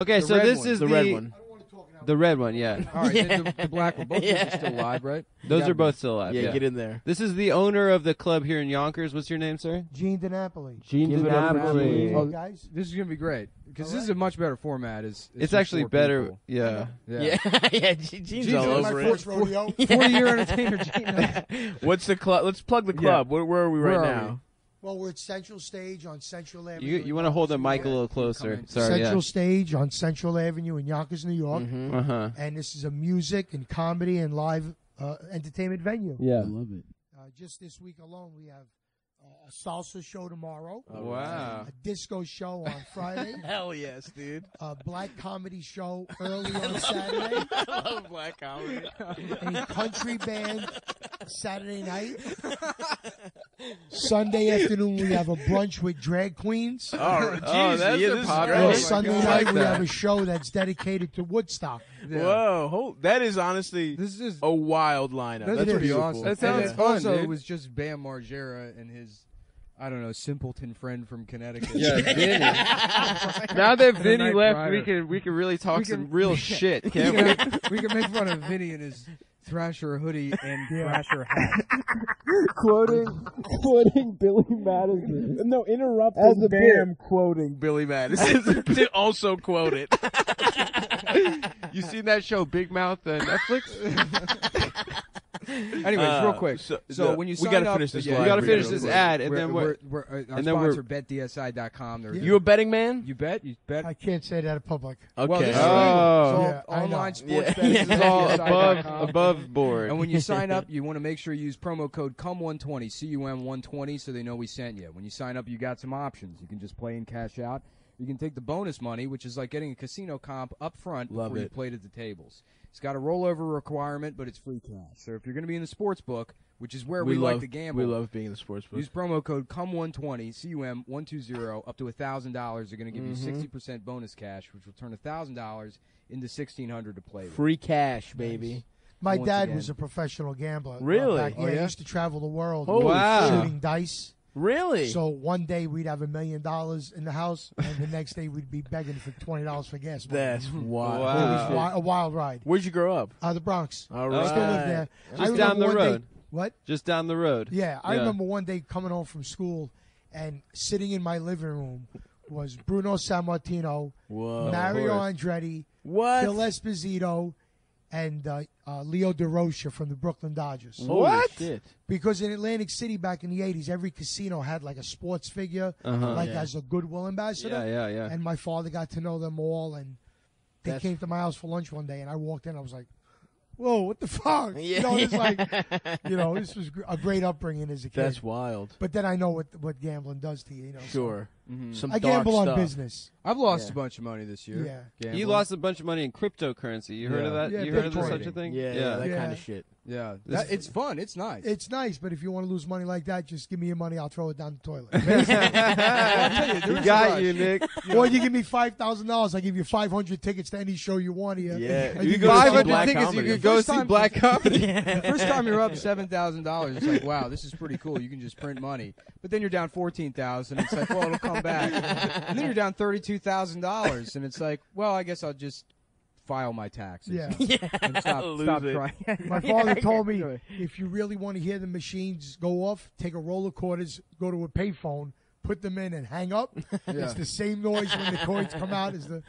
Okay, The so this one. is The the red one. The red one, yeah. All right, the, the, the black one. Both of those are still live, right? Those are be. both still alive. Yeah, Yeah, get in there. This is the owner of the club here in Yonkers. What's your name, sir? Gene DiNapoli. Gene Give it up for DiNapoli. Oh, guys. This is gonna be great because this is a much better format. Is It's actually better. Yeah. Yeah, yeah. Gene's Gene's all on my over first it. rodeo. Forty-year entertainer, Gene. What's the club? Let's plug the club. Where, where are we right Where are now? Well, we're at Central Stage on Central Avenue. You you want to hold the mic a little closer? Sorry. Central Yeah. Stage on Central Avenue in Yonkers, New York. Mhm. Uh-huh. And this is a music and comedy and live uh, entertainment venue. Yeah. I love it. Uh, just this week alone, we have uh, a salsa show tomorrow. Oh, Wow. A disco show on Friday. Hell yes, dude. A black comedy show early on Saturday. I love black comedy. A country band Saturday night. Sunday afternoon, we have a brunch with drag queens. Oh, Oh, geez, that's yeah, a this is popular. And. Sunday I night, like we that. have a show that's dedicated to Woodstock. Whoa, hold, that is honestly this is a wild lineup. That's, That's, pretty beautiful. awesome. That sounds it fun, also, dude. it was just Bam Margera and his, I don't know, simpleton friend from Connecticut. Yeah, Vinny. now that Vinny left, we can we can really talk some real shit, can't we? we? Can, we can make fun of Vinny and his Thrasher hoodie and Thrasher hat. quoting quoting Billy Madison. No, interrupting As a Bam bit. quoting Billy Madison to also quote it. you seen that show Big Mouth on Netflix? Anyways, Uh, real quick. so So, the- when you we sign gotta up, finish this yeah, live We gotta finish this ad, and we're, then we're, we're, we're, uh, our and then we're- sponsor, BetDSI.com. They're You a betting man? You bet. You bet. I can't say that in public. Well, Okay. this is Oh. legal. Yeah, online sports Yeah. betting This is all above above board. And when you sign up, you want to make sure you use promo code CUM120, C-U-M 120, so they know we sent you. When you sign up, you got some options. You can just play and cash out. You can take the bonus money, which is like getting a casino comp up front Love before you it. played at the tables. It's got a rollover requirement, but it's free cash. So if you're going to be in the sports book, which is where we, love, like to gamble, We love being in the sports book. Use promo code CUM120, C-U-M 120, up to $1,000. They're going to give Mhm. you 60% bonus cash, which will turn $1,000 into 1600 to play with. Free cash, baby. My Once dad again. was a professional gambler. uh, Really? back- Oh, yeah, he used to travel the world Holy Wow. shooting dice. Really? So one day we'd have a million dollars in the house, and the next day we'd be begging for twenty dollars for gas money. That's wild. Wow. It was wi- a wild ride. Where'd you grow up? Uh, the Bronx. All I right. still live there. I Just remember down the one day- road. what? Just down the road. Yeah, I remember one day coming home from school, and sitting in my living room was Bruno Sammartino, Whoa. Mario course. Andretti, What? Phil Esposito, and uh, uh, Leo Durocher from the Brooklyn Dodgers. Holy What? shit. Because in Atlantic City back in the 80s, every casino had like a sports figure, Uh-huh. like Yeah. as a goodwill ambassador. Yeah, yeah, yeah. And my father got to know them all, and they That's- came to my house for lunch one day, and I walked in, I was like, whoa, what the fuck? Yeah. You know, it's like, you know, this was a great upbringing as a kid. That's wild. but then I know what what gambling does to you. You know, so Sure. Mhm. Some I gamble dark on stuff. business. I've lost Yeah. a bunch of money this year. Yeah. gambling. You lost a bunch of money in cryptocurrency. You heard of that? Yeah, you heard of Bitcoin. such a thing? Yeah, yeah, that Yeah. kind of shit. Yeah, that, it's fun. It's nice. It's nice, but if you want to lose money like that, just give me your money. I'll throw it down the toilet. I'll tell you, there We is a got rush. you, Nick. or you give me five thousand dollars, I give you five hundred tickets to any show you want here. Yeah. You you go go see Five hundred Black tickets. comedy. You could go First see time- black comedy. First time you're up seven thousand dollars, it's like wow, this is pretty cool. You can just print money. But then you're down fourteen thousand. It's like well, it'll come back. And then you're down thirty-two thousand dollars, and it's like well, I guess I'll just file my taxes. Yeah. And stop, stop trying. My father told me if you really want to hear the machines go off, take a roll of quarters, go to a payphone, put them in, and hang up. It's the same noise when the coins come out as the,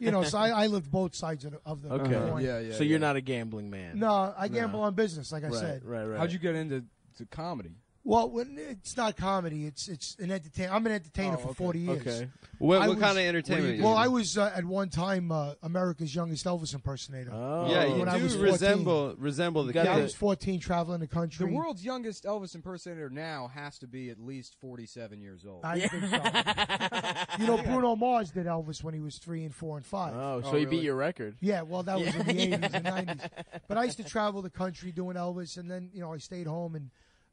you know. So I, I lived both sides of the, of the Okay. coin. Yeah, yeah. so yeah. you're not a gambling man. No, I gamble No. on business, like I right, said. right, right. How'd you get into to comedy? Well, when it's not comedy, it's it's an entertain. I'm an entertainer Oh, for okay. 40 years. Okay. What, what was- kind of entertainment? Well, I was uh, at one time uh, America's youngest Elvis impersonator. Oh. yeah, you when I do was 14. resemble resemble the got Yeah, I was 14, traveling the country. The world's youngest Elvis impersonator now has to be at least forty-seven years old. I think so. you know, Bruno Mars did Elvis when he was three and four and five. Oh, so Oh, you beat your record. Yeah, well, that was in the 80s and 90s. But I used to travel the country doing Elvis, and then, you know, I stayed home and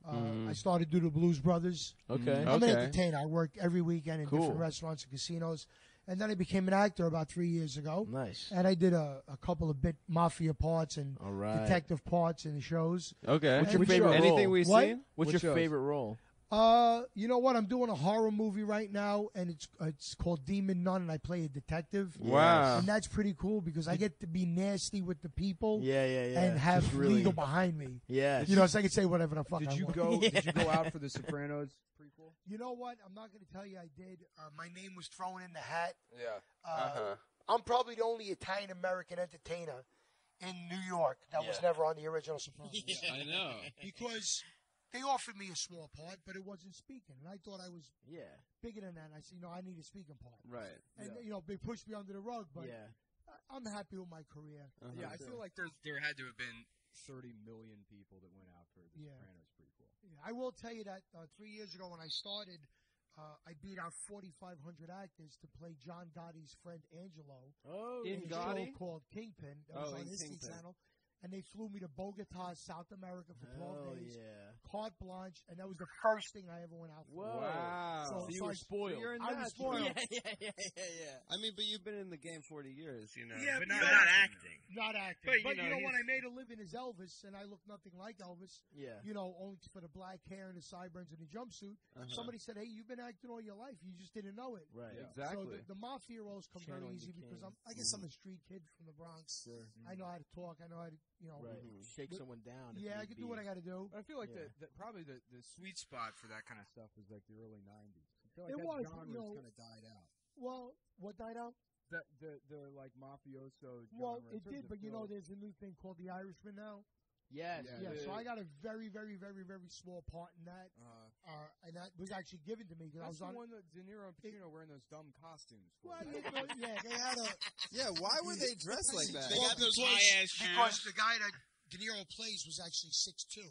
uh, I started to do the Blues Brothers. Okay. I'm Okay. an entertainer. I work every weekend in Cool. different restaurants and casinos. And then I became an actor about three years ago. Nice. And I did a, a couple of bit mafia parts and All right. detective parts in the shows. Okay. What's your favorite show? Anything we've What? seen? What's What your shows? favorite role? Uh, you know what? I'm doing a horror movie right now, and it's it's called Demon Nun, and I play a detective. Wow. And that's pretty cool because I get to be nasty with the people Yeah, yeah, yeah. and have really, legal behind me. Yeah. You know, so I can say whatever the fuck Did I you want. go? Did you go out for the Sopranos prequel? You know what? I'm not going to tell you I did. Uh, my name was thrown in the hat. Yeah. Uh, Uh-huh. I'm probably the only Italian American entertainer in New York that was never on the original Sopranos. I know. Because they offered me a small part, but it wasn't speaking, and I thought I was Yeah. bigger than that. And I said, no, I need a speaking part. Right. And you know, they pushed me under the rug, but yeah. I- I'm happy with my career. Uh-huh. Yeah, I feel like there's there had to have been 30 million people that went out for the Yeah. Sopranos prequel. Yeah, I will tell you that uh, three years ago when I started, uh, I beat out 4,500 actors to play John Gotti's friend Angelo Oh, In in a Gotti? show called Kingpin that was Oh, on in History Kingpin. Channel. And they flew me to Bogota, South America for 12 Oh days. yeah. Carte blanche, and that was the first thing I ever went out for. Whoa. Wow. So- So you so were spoiled. You're in I that. was spoiled. yeah, yeah, yeah, yeah, yeah. I mean, but you've been in the game 40 years, you know. Yeah, But not, know, not acting. Not acting. But, But, you you know, know, when I made a living as Elvis, and I looked nothing like Elvis, Yeah. you know, only for the black hair and the sideburns and the jumpsuit, Uh-huh. somebody said, hey, you've been acting all your life. You just didn't know it. Right. Yeah. Exactly. So the, the mafia roles come very easy because. I'm, I guess I'm a street kid from the Bronx. Sure. I know how to talk. I know how to, you know. Right. Mhm. Shake But- someone down. Yeah, I can do what I got to do. I feel like Yeah. the, the probably the, the sweet spot for that kind of stuff was like the early 90s. I feel like It that was, genre you know- kind of died out. Well, what died out? The the the like mafioso. Well, genre in it did, but you know, there's a new thing called The Irishman now. Yes. Yeah, Yeah, yeah, so I got a very, very, very, very small part in that, Uh, uh, and that was actually given to me because I was the on. one that De Niro and Pacino wearing those dumb costumes. for. Well, you know, yeah, they had a. Yeah, why were they dressed like that? They got those because- high-ass shoes. Because the guy that De Niro plays was actually six two.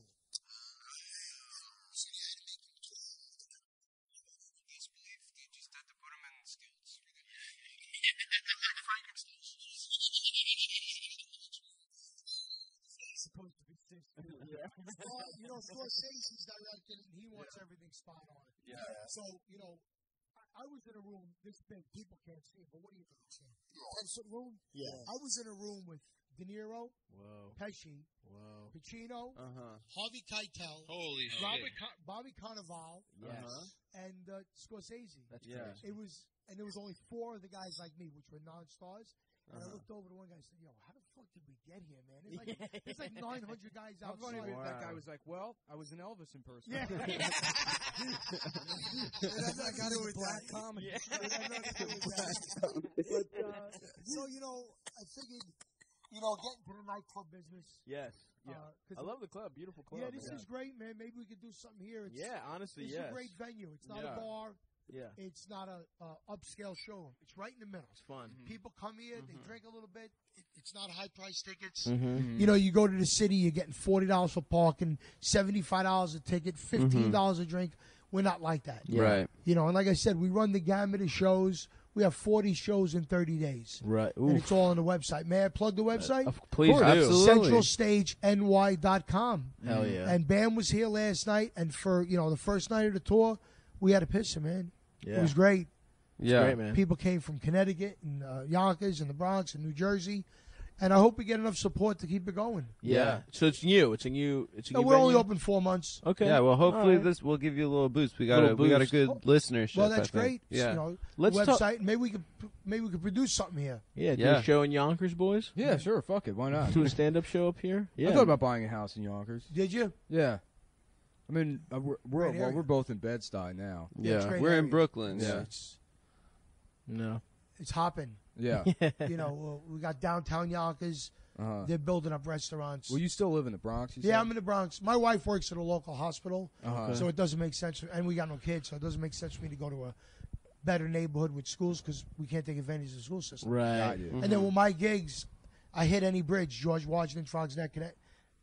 You know, Scorsese's directed it, and he wants everything spot on. Yeah. So, you know, I, I was in a room this big. People can't see it, but what do you think? Ten foot room. Yeah. I was in a room with De Niro, Whoa. Pesci, Whoa. Pacino, Uh-huh. Harvey Keitel, Holy Robert shit. Con- Bobby Cannavale, Yes. Uh-huh. and uh, Scorsese. That's Yeah. crazy. It was, and there was only four of the guys like me, which were non-stars. And I Uh-huh. looked over to one guy and said, "Yo, how the fuck did we get here, man? It's like it's like 900 guys out. funny outside." that that guy was like, "Well, I was an Elvis impersonator." Yeah. It has nothing to do with black comedy. It had nothing to do with that. But, uh, so you know, I figured, you know, getting into the nightclub business. Yes. Yeah. Uh, I love the club. Beautiful club. yeah, this man. is great, man. Maybe we could do something here. It's, Yeah, honestly, it's yes. a great venue. It's not Yeah. a bar. Yeah. It's not a uh, upscale showroom. It's right in the middle. It's fun. People come here, they Mm-hmm. drink a little bit. It, it's not high price tickets. Mm-hmm. You know, you go to the city, you're getting forty dollars for parking, seventy five dollars a ticket, fifteen dollars a drink. We're not like that. Right. You know, and like I said, we run the gamut of shows. We have forty shows in thirty days, Right. and it's all on the website. May I plug the website? Of- please do. Absolutely. CentralStageNY.com. Hell yeah. And Bam was here last night, and for you know the first night of the tour, we had a pisser, man. Yeah. It was great. Yeah. Great, man. People came from Connecticut and uh, Yonkers and the Bronx and New Jersey, and I hope we get enough support to keep it going. Yeah. Yeah. So it's new. It's a new. It's a No, new we're only open four months. Okay. Yeah, well, hopefully All right. this will give you a little boost. We got Little a we got a boost. good listenership. Well, I that's think. great. Yeah. You know, Let's website. talk- Maybe we could maybe we could produce something here. Yeah. Do Yeah. a show in Yonkers, boys. Yeah, sure. Fuck it. Why not? Do a stand-up show up here. Yeah. I thought about buying a house in Yonkers. Did you? Yeah. I mean, uh, we're we're, Great well, area. we're both in Bed Stuy now. Yeah, it's yeah, great we're in area. Brooklyn. It's, Yeah. it's, no. it's hopping. Yeah. you know, well, we got downtown Yonkers. Uh-huh. They're building up restaurants. Well, you still live in the Bronx? You yeah, said? I'm in the Bronx. My wife works at a local hospital, Uh-huh. so it doesn't make sense. And we got no kids, so it doesn't make sense for me to go to a better neighborhood with schools because we can't take advantage of the school system. Right. Got you. And then with my gigs, I hit any bridge, George Washington, Throgs Neck, Connect.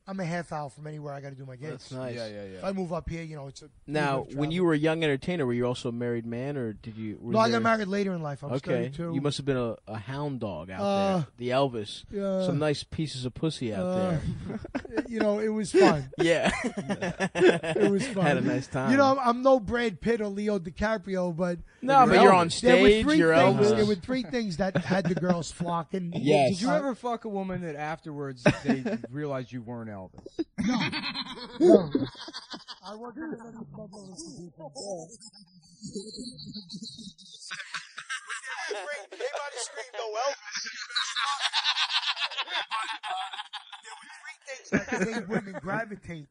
I'm a half hour from anywhere I got to do my gigs. That's nice. Yeah, yeah, If. I move up here, you know, it's a Now, little bit of when you were a young entertainer, were you also a married man, or did you? were no, I there- got married later in life. I was Okay, 32. you must have been a, a hound dog out Uh, there. The Elvis. Yeah. Some nice pieces of pussy out Uh, there. you know, it was fun. Yeah. It was fun. Had a nice time. You know, I'm, I'm no Brad Pitt or Leo DiCaprio, but no, but you're on Elvis. there were stage. three You're things. Elvis. There were three things that had the girls flocking. Yes. Did you ever fuck a woman that afterwards they realized you weren't Elvis. I wasn't one of these bubbling people. They might screamed, "No Elvis." there were three things that made women gravitate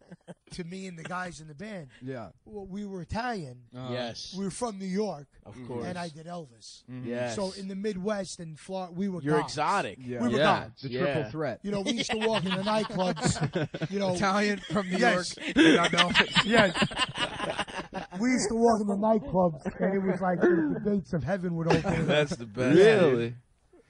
to me and the guys in the band. Yeah. Well, we were Italian. Uh, yes, We were from New York, of course. and I did Elvis. yes. So in the Midwest and Florida, we were you're gods. exotic. Yeah. We were Yeah. gods. The Yeah. triple threat. You know, we used to walk in the nightclubs. You know, Italian from New Yes. York. and yes. We used to walk in the nightclubs, and it was like the gates of heaven would open. That's the best. Really?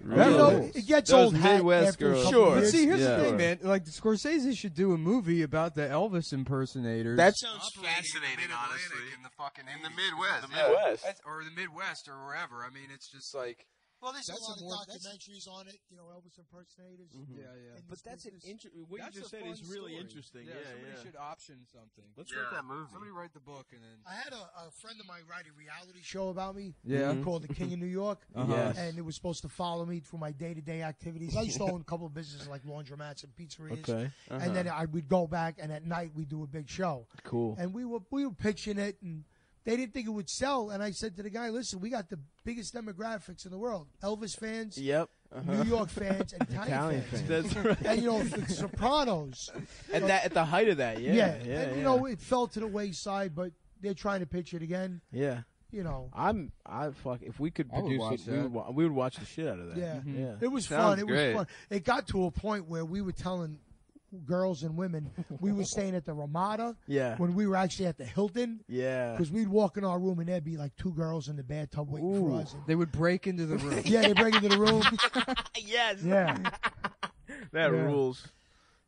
You Really? know, it gets Those old hat Midwest after a girls. couple Sure. But years. see, here's Yeah. the thing, man. Like Scorsese should do a movie about the Elvis impersonators. That sounds fascinating, honestly. In the fucking in the Midwest, the Midwest. or the Midwest, or wherever. I mean, it's just like Well, there's That's a lot a more- of documentaries on it. You know, Elvis impersonators. Mm-hmm. yeah, yeah. But this that's an interesting. inter- what That's you just said fun is really story. interesting. Yeah, Yeah, somebody yeah. should option something. Let's write that movie. Somebody write the book and then. I had a, a friend of mine write a reality show about me. Yeah. Mm-hmm. Called The King of New York. Uh-huh. Yes. And it was supposed to follow me through my day to day activities. I used to own a couple of businesses like laundromats and pizzerias. Okay, And then uh-huh. I would go back, and at night we'd do a big show. cool. And we were we were pitching it, and they didn't think it would sell. And I said to the guy, "Listen, we got the biggest demographics in the world: Elvis fans, Yep. Uh-huh. New York fans, and Italian, Italian fans. fans. That's right. And you know, the Sopranos. At that, at the height of that, yeah, Yeah, yeah, and you yeah. know, it fell to the wayside, but they're trying to pitch it again. yeah. You know, I'm, I fuck. If we could produce watch it, we would, wa- we would watch the shit out of that. Yeah. yeah. it was Sounds fun. It great. was fun. It got to a point where we were telling girls and women we were staying at the Ramada Yeah. when we were actually at the Hilton Yeah. because we'd walk in our room and there'd be like two girls in the bathtub waiting for us. And, They would break into the room. yeah, they break into the room. yes. Yeah, That Yeah. rules.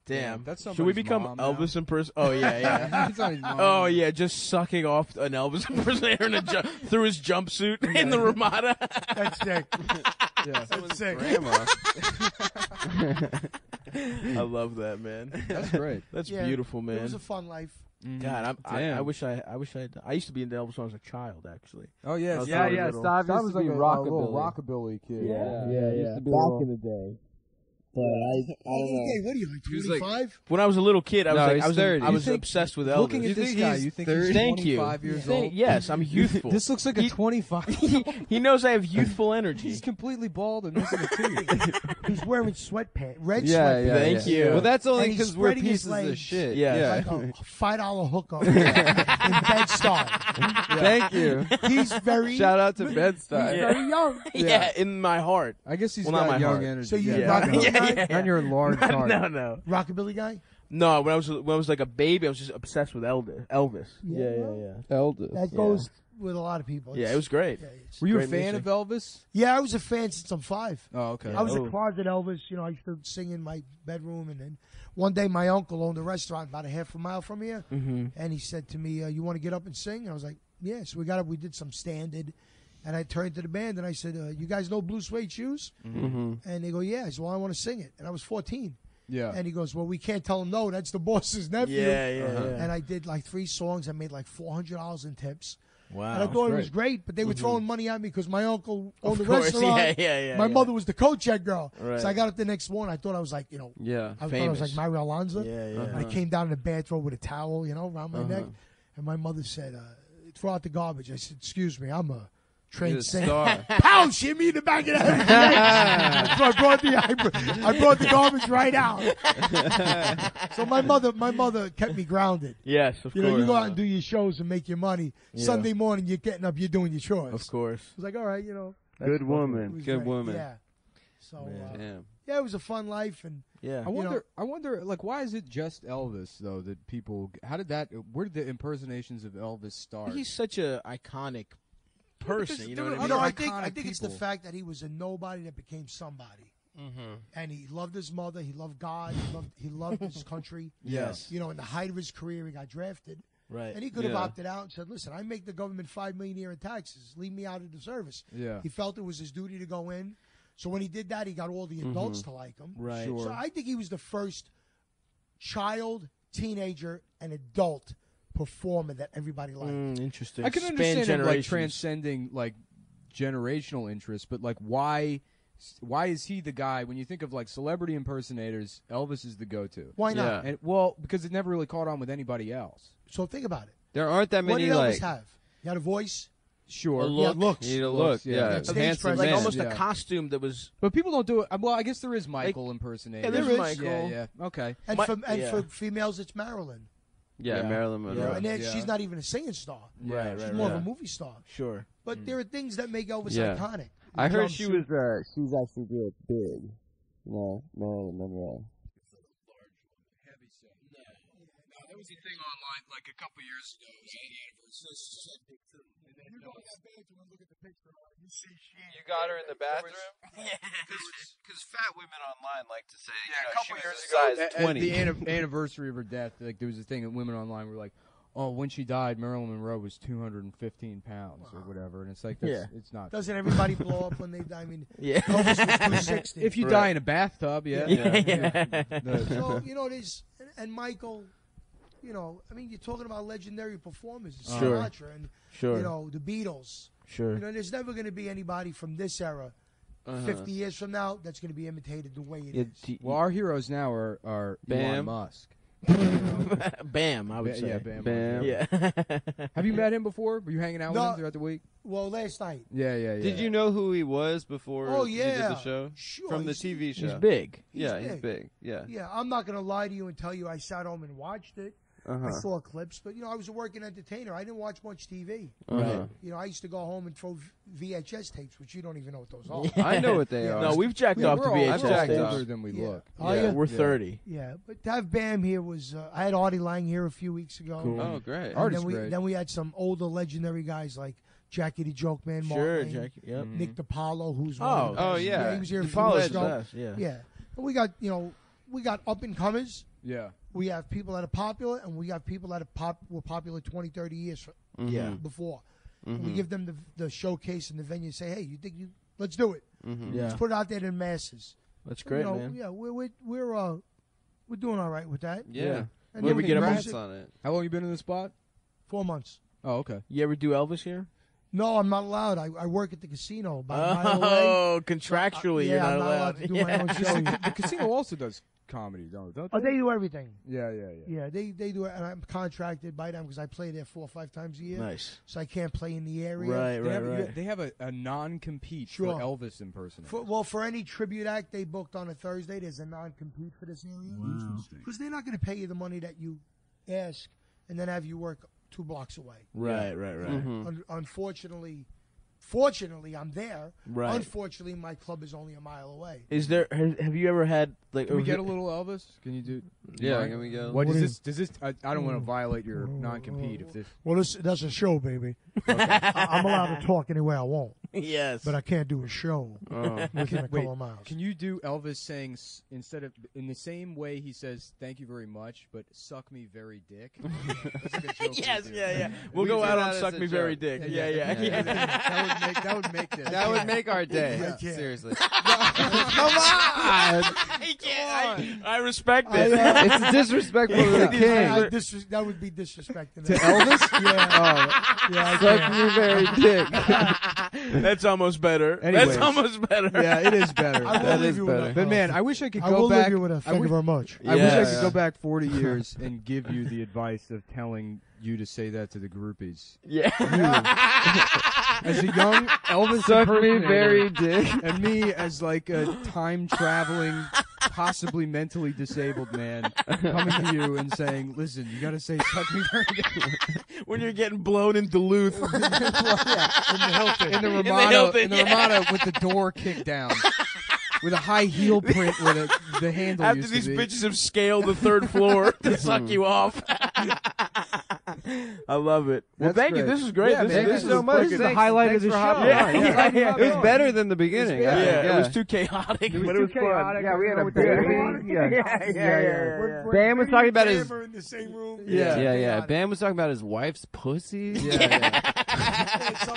Damn. that's Should we become mom now. Elvis imperson? Oh yeah, yeah. It's not his mom. Oh yeah, just sucking off an Elvis impersonator in a ju- through his jumpsuit in the Ramada. that's sick. Yeah. That's sick. Grandma. I love that man. That's great. That's Yeah, beautiful, It was a fun life. God, mm-hmm. I'm, I, Damn. I wish I, I wish I, had, I used to be into Elvis when I was a child, actually. Oh yeah, Yeah, yeah. little. Stav That used was to like be a, a little rockabilly. rockabilly kid. Yeah, yeah, used yeah. to be Back a in the day. But I, I don't know. Hey, what are you like? He was like- Twenty five? When I was a little kid, I was No, like, he's I was, 30. I You was think- obsessed with Elvis. Looking at this think guy, he's you think 30? he's Thank you. 25 years Thank- old? Yes, I'm youthful. This looks like a He- 25. he knows I have youthful energy. He's completely bald and missing a tooth. He's wearing sweatpants, red Yeah, sweatpants. yeah. Thank yeah. you. Well, that's only And he's because we're spreading his pieces of legs. shit. Yeah. Yeah. Like a five dollar hookup in Bed Stuy. Thank you. He's very Shout out to Bed-Stuy. Yeah. very young. yeah. in my heart. I guess he's Well, not got my young heart. energy. So you yeah. rockabilly yeah, guy? yeah. on your large heart. no, no, Rockabilly guy. no. When I was when I was like a baby, I was just obsessed with Elvis. Elvis. Yeah, Yeah, yeah, well. yeah. Eldest. That goes with a lot of people. Yeah, It's- it was great. Yeah, it's- Were you a Great fan music. of Elvis? yeah, I was a fan since I'm five. Oh, okay. I was Oh. a closet Elvis. You know, I used to sing in my bedroom, and then one day my uncle owned a restaurant about a half a mile from here, Mm-hmm. and he said to me, uh, "You want to get up and sing?" I was like, "Yeah." So we got up. We did some standard, and I turned to the band and I said, uh, "You guys know Blue Suede Shoes?" Mm-hmm. And they go, "Yeah." I said, "Well, I want to sing it," and I was 14. yeah. And he goes, "Well, we can't tell him no. That's the boss's nephew." Yeah, yeah, yeah. And I did like three songs. I made like four hundred dollars in tips, wow. and I thought it was great. But they were throwing money at me because my uncle owned of the course. restaurant. Yeah, yeah, yeah. my yeah. mother was the co-check girl, Right. so I got up the next morning. I thought I was like, you know, Yeah. I thought I was like Famous. Mario Lanza. Yeah, yeah. And I came down in the bathrobe with a towel, you know, around my Uh-huh. neck, and my mother said, uh, "Throw out the garbage." I said, "Excuse me, I'm a." Trained You're a singer. star. Pow! She hit me in the back of the head. so I brought the I, br- I brought the garbage right out. so my mother, my mother kept me grounded. Yes, of You course. know, you go out and do your shows and make your money. Yeah. Sunday morning, you're getting up, you're doing your chores. Of course. It's like, all right, you know, Good woman. Good great. woman. Yeah. So uh, yeah, it was a fun life, and Yeah. I you wonder. know- I wonder. Like, why is it just Elvis though that people? How did that? Where did the impersonations of Elvis start? He's such a iconic person. You know what I mean? no, I think I iconic think it's the fact that he was a nobody that became somebody, Mm-hmm. and he loved his mother, he loved God, he loved he loved his country. Yes. You know, in the height of his career, he got drafted, Right. and he could have opted out and said, "Listen, I make the government five million a year in taxes. Leave me out of the service." yeah. He felt it was his duty to go in. So when he did that, he got all the adults to like him. Mm-hmm. Right. Sure. So I think he was the first child, teenager, and adult performer that everybody liked. Mm, interesting. I can Span understand him like transcending like generational interests, but like why why is he the guy when you think of like celebrity impersonators? Elvis is the go-to. Why not? Yeah. And well, because it never really caught on with anybody else. So think about it. There aren't that many. What many did Elvis like. have? He had a voice. Sure, A He look. had looks. You need a Looks, look, yeah. yeah, Yeah. Stage handsome like man. almost Yeah. a costume that was. but people don't do it. Well, I guess there is Michael impersonator. Yeah, there's There is. Michael. Yeah, yeah. Okay. And My- for and yeah. for females, it's Marilyn. Yeah, Yeah. Marilyn Monroe. know, and then Yeah. she's not even a singing star. Right, right, She's right, more right. of a movie star. Sure. But there are things that make Elvis Yeah. iconic. I The heard she was. Uh, She's actually real big. You know, Marilyn Monroe. That was the thing online like a couple years ago. You got her in the bathroom. Because fat women online like to say, yeah, a couple years size At- at the anni- anniversary of her death, like there was a thing that women online were like, "Oh, when she died, Marilyn Monroe was 215 pounds or whatever," and it's like, that's, Yeah. it's not. Doesn't everybody blow up when they die? I mean, Yeah. Elvis was If you die in a bathtub, yeah. Yeah. No, so you know, there's and, and Michael. You know, I mean, you're talking about legendary performers, Sure. Sinatra, and Sure. you know the Beatles. Sure. You know, there's never going to be anybody from this era, Uh-huh. 50 years from now, that's going to be imitated the way it is. Yeah, d- Well, our heroes now are are Elon Bam. Musk. Bam, I would Ba- say. yeah, Bam. Bam. Yeah. Have you met him before? Were you hanging out with him throughout the week? Well, last night. Yeah, yeah, yeah. Did you know who he was before Oh you yeah, did the show? Sure, From the TV show. He's big. Yeah, he's he's big. big. Yeah. Yeah, I'm not going to lie to you and tell you I sat home and watched it. I Uh-huh. saw clips, but you know, I was a working entertainer. I didn't watch much TV. Uh-huh. You know, I used to go home and throw VHS tapes, which you don't even know what those are. I know what they Yeah. are. No, we've jacked Yeah, off to all, VHS. we're all jacked tapes. older than we Yeah. look. Oh, Yeah. yeah. We're 30. Yeah, but to have Bam here was. Uh, I had Artie Lange here a few weeks ago. Cool. Oh, great. And then we great. then we had some older legendary guys like Jackie the Joke Man, Mark Sure, Lane, Jackie. Yep. Nick DiPaolo, who's Oh. one of the Oh, best. yeah. he was here a few weeks ago. yeah. Yeah, and we got you know we got up and comers. Yeah. We have people that are popular, and we have people that are pop were popular 20, 30 years f- mm-hmm. Yeah. before. And we mm-hmm. give them the, the showcase and the venue. and Say, hey, you think you? Let's do it. Mm-hmm. Yeah. Let's put it out there to the masses. That's great, you know, man. Yeah, we're we're we're uh we're doing all right with that. Yeah. Yeah. And Where then we get 'em Congrats music- on it. How long you been in the spot? four months. Oh, okay. You ever do Elvis here? No, I'm not allowed. I, I work at the casino about a mile away. Oh, contractually, yeah, you're not I'm not allowed allowed. to do my own show. the casino also does comedy, don't don't Oh, they do everything. Yeah, yeah, yeah. Yeah, they they do it, and I'm contracted by them because I play there four or five times a year. Nice. So I can't play in the area. Right, They right, have, right. they have a, a non-compete Sure. for Elvis impersonators. For, well, for any tribute act they booked on a Thursday, there's a non-compete for this area. Because they're not going to pay you the money that you ask and then have you work two blocks away. Right, right, right. Mm-hmm. Un- unfortunately, fortunately, I'm there. Right. Unfortunately, my club is only a mile away. Is there? Have, have you ever had like? Can we get a little Elvis? Can you do? Yeah, Mine? can we go? What What does this? Does this? I, I don't want to violate your non-compete. If this, Well, this that's a show, baby. I, I'm allowed to talk any way I want, yes. but I can't do a show Oh. within a Wait, couple of miles. can you do Elvis saying s- instead of in the same way he says "Thank you very much," but "Suck me very dick"? That's like a joke we yes, do. yeah, yeah. We'll We go do out that on as "Suck a Me Very joke. Dick." Yeah, yeah, yeah. yeah. that would make that would make this. That would make our day. I can't. Seriously. Come on! I can't. I, I respect it. it's disrespectful to the I, king. I that would be disrespecting to. Elvis. Yeah, oh. yeah. I Suck can't. me very dick. That's almost better. Anyways. That's almost better. yeah, it is better. I will That leave is you with better. a- But man, I wish I could I go will back. leave you with a I thank you wish, very much. I wish I Yeah, could go back 40 years and give you the advice of telling you to say that to the groupies. Yeah. As a young Elvis Suck me very dick. and me as like a time traveling, possibly mentally disabled man coming to you and saying, "Listen, you got to say suck me very dick." when you're getting blown in Duluth. in the Hilton, in the the Ramada, in the yeah. Ramada with the door kicked down, with a high heel print with the, the handle After these bitches have scaled the third floor to suck you off. I love it. Well, That's thank you. great. This is great. Yeah, this, man, this thank is so much. freaking- Thanks- the highlight thanks of the for show. hopping Yeah, on. yeah, yeah. It was better than the beginning. Yeah, I think, it was too chaotic. It but was it was too fun. chaotic. Yeah, we had a With big- the- Yeah, yeah, yeah, yeah. We're- we're- Bam was talking about his- in the same room. Yeah. Yeah, yeah. Bam was talking about his wife's pussy. yeah, yeah. It's something